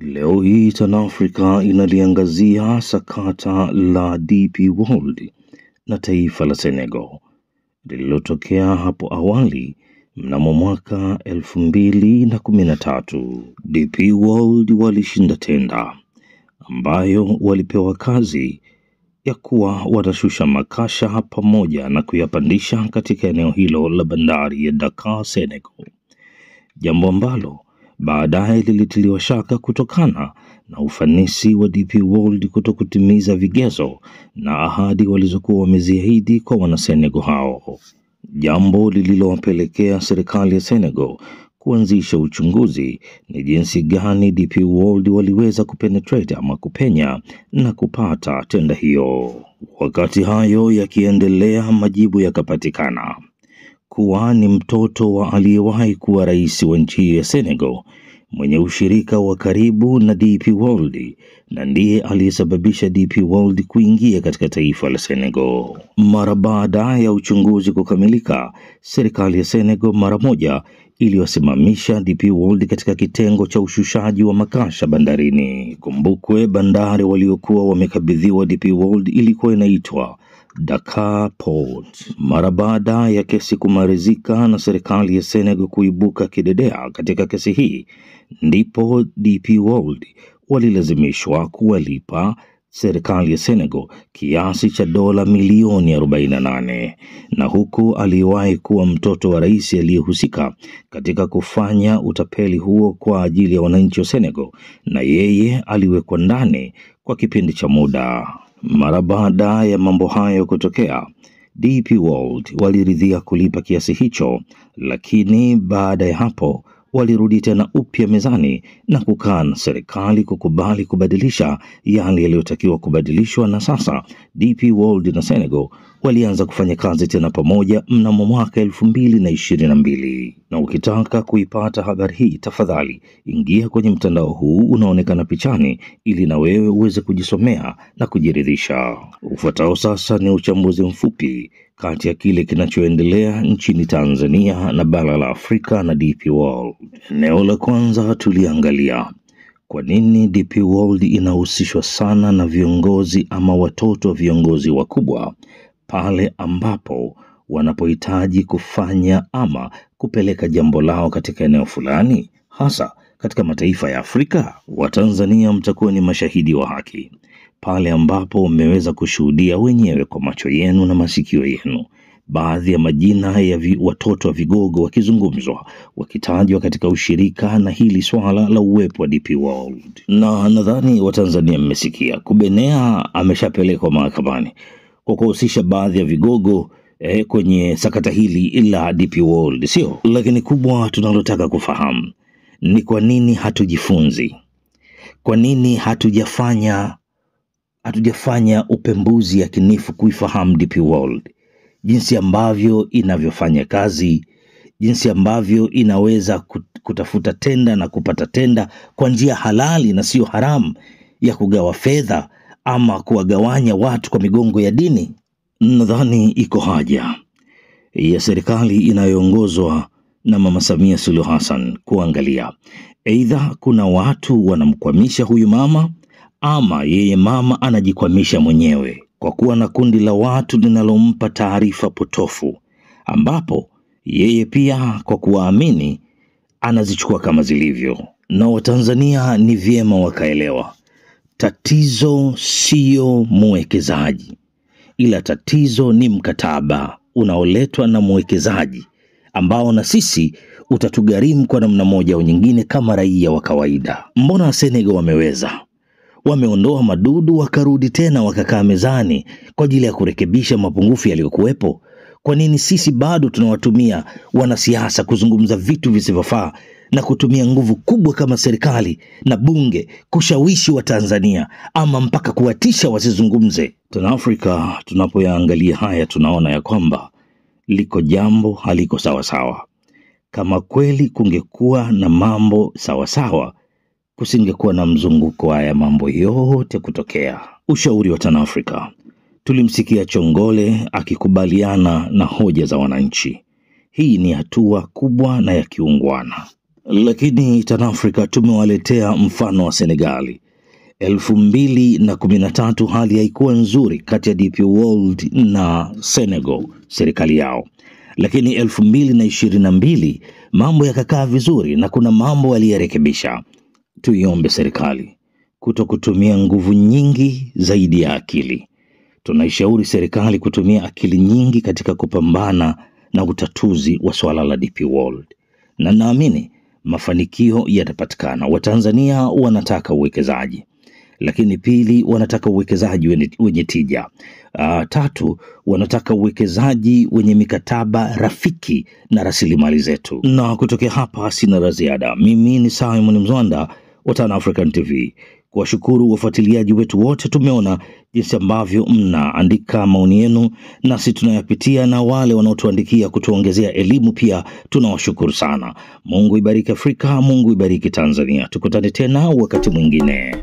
Leo hii TanAfrika inaliangazia sakata la DP World na taifa la Senegal lililotokea hapo awali mnamo mwaka elfu mbili na kumi na tatu. DP World walishinda tenda ambayo walipewa kazi ya kuwa watashusha makasha pamoja na kuyapandisha katika eneo hilo la bandari ya Dakar, Senegal, jambo ambalo baadaye lilitiliwa shaka kutokana na ufanisi wa DP World kuto kutimiza vigezo na ahadi walizokuwa wameziahidi kwa wanasenego hao, jambo lililowapelekea serikali ya Senegal kuanzisha uchunguzi ni jinsi gani DP World waliweza kupenetrate ama kupenya na kupata tenda hiyo. Wakati hayo yakiendelea, majibu yakapatikana kuwa ni mtoto wa aliyewahi kuwa rais wa nchi ya Senegal mwenye ushirika wa karibu na DP World na ndiye aliyesababisha DP World kuingia katika taifa la Senegal. Mara baada ya uchunguzi kukamilika, serikali ya Senegal mara moja iliyosimamisha DP World katika kitengo cha ushushaji wa makasha bandarini. Kumbukwe, bandari waliokuwa wamekabidhiwa DP World ilikuwa inaitwa Dakar Port. Mara baada ya kesi kumalizika na serikali ya Senegal kuibuka kidedea katika kesi hii, ndipo DP World walilazimishwa kuwalipa serikali ya Senegal kiasi cha dola milioni 48 na huku aliyewahi kuwa mtoto wa rais aliyehusika katika kufanya utapeli huo kwa ajili ya wananchi wa Senegal, na yeye aliwekwa ndani kwa kipindi cha muda. Mara baada ya mambo hayo kutokea, DP World waliridhia kulipa kiasi hicho, lakini baada ya hapo walirudi tena upya mezani na kukaa na serikali kukubali kubadilisha yale yaliyotakiwa kubadilishwa, na sasa DP World na Senegal walianza kufanya kazi tena pamoja mnamo mwaka elfu mbili na ishirini na mbili. Na ukitaka kuipata habari hii, tafadhali ingia kwenye mtandao huu unaonekana pichani, ili na wewe uweze kujisomea na kujiridhisha. Ufuatao sasa ni uchambuzi mfupi kati ya kile kinachoendelea nchini Tanzania na bara la Afrika na DP World. Eneo la kwanza tuliangalia kwa nini DP World inahusishwa sana na viongozi ama watoto wa viongozi wakubwa pale ambapo wanapohitaji kufanya ama kupeleka jambo lao katika eneo fulani, hasa katika mataifa ya Afrika. Watanzania mtakuwa ni mashahidi wa haki pale ambapo mmeweza kushuhudia wenyewe kwa macho yenu na masikio yenu. Baadhi ya majina ya vi, watoto wa vigogo wakizungumzwa wakitajwa katika ushirika na hili swala la uwepo wa DP World, na nadhani Watanzania mmesikia Kubenea ameshapelekwa mahakamani kwa kuhusisha baadhi ya vigogo eh, kwenye sakata hili la DP World, sio? Lakini kubwa tunalotaka kufahamu ni kwa nini hatujifunzi, kwa nini hatujafanya hatujafanya upembuzi yakinifu kuifahamu DP World, jinsi ambavyo inavyofanya kazi, jinsi ambavyo inaweza kutafuta tenda na kupata tenda kwa njia halali na siyo haramu ya kugawa fedha ama kuwagawanya watu kwa migongo ya dini. Nadhani iko haja ya serikali inayoongozwa na Mama Samia Suluhu Hassan kuangalia, aidha kuna watu wanamkwamisha huyu mama ama yeye mama anajikwamisha mwenyewe kwa kuwa na kundi la watu linalompa taarifa potofu, ambapo yeye pia kwa kuwaamini anazichukua kama zilivyo. Na Watanzania ni vyema wakaelewa, tatizo siyo mwekezaji, ila tatizo ni mkataba unaoletwa na mwekezaji ambao na sisi utatugharimu kwa namna moja au nyingine kama raia wa kawaida. Mbona Senegal wameweza wameondoa madudu wakarudi tena wakakaa mezani kwa ajili ya kurekebisha mapungufu yaliyokuwepo. Kwa nini sisi bado tunawatumia wanasiasa kuzungumza vitu visivyofaa na kutumia nguvu kubwa kama serikali na bunge kushawishi Watanzania ama mpaka kuwatisha wasizungumze? TanAfrika tunapoyaangalia haya tunaona ya kwamba liko jambo haliko sawasawa. Kama kweli kungekuwa na mambo sawasawa kusingekuwa na mzunguko haya mambo yote kutokea. Ushauri wa TanAfrica. tulimsikia Chongole akikubaliana na hoja za wananchi. Hii ni hatua kubwa na ya kiungwana. Lakini TanAfrica tumewaletea mfano wa Senegali. elfu mbili na kumi na tatu hali haikuwa nzuri kati ya DP World na Senegal, serikali yao, lakini elfu mbili na ishirini na mbili mambo yakakaa vizuri na kuna mambo aliyerekebisha. Tuiombe serikali kuto kutumia nguvu nyingi zaidi ya akili. Tunaishauri serikali kutumia akili nyingi katika kupambana na utatuzi wa swala la DP World, na naamini mafanikio yatapatikana. Watanzania wanataka uwekezaji, lakini pili, wanataka uwekezaji wenye, tija. Uh, tatu, wanataka uwekezaji wenye mikataba rafiki na rasilimali zetu. Na kutokea hapa sina la ziada. Mimi ni Simon Mzwanda wa Tan African TV kuwashukuru wafuatiliaji wetu wote. Tumeona jinsi ambavyo mnaandika maoni yenu, nasi tunayapitia, na wale wanaotuandikia kutuongezea elimu pia tunawashukuru sana. Mungu ibariki Afrika, Mungu ibariki Tanzania. Tukutane tena wakati mwingine.